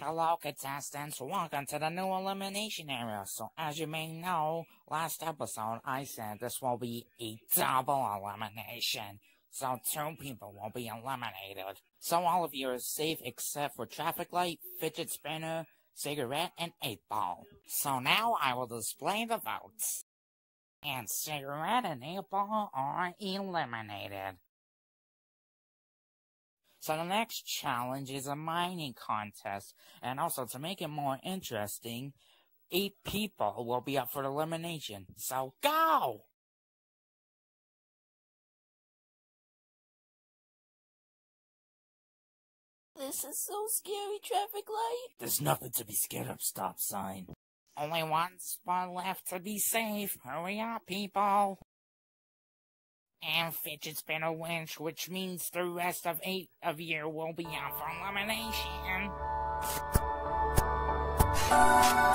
Hello, contestants. Welcome to the new elimination area. So, as you may know, last episode I said this will be a double elimination. So, two people will be eliminated. So, all of you are safe except for Traffic Light, Fidget Spinner, Cigarette, and 8 Ball. So, now I will display the votes. And Cigarette and 8 Ball are eliminated. So the next challenge is a mining contest, and also to make it more interesting, eight people will be up for elimination. So go! This is so scary, traffic light. There's nothing to be scared of, stop sign. Only one spot left to be safe. Hurry up, people! And Fitch has been a winch, which means the rest of eight of you will be up for elimination. Oh,